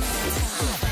time.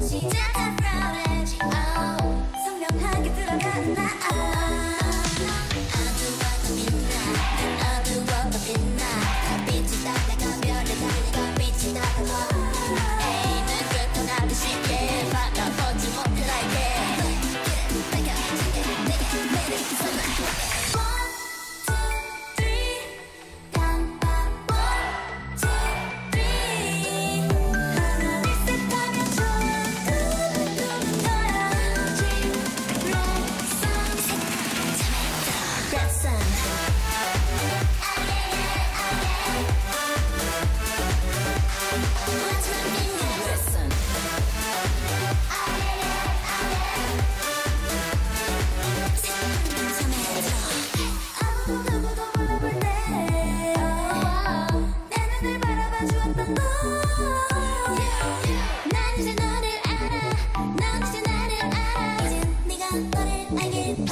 시작한 프라레지 성명하게 들어가는 나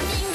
coming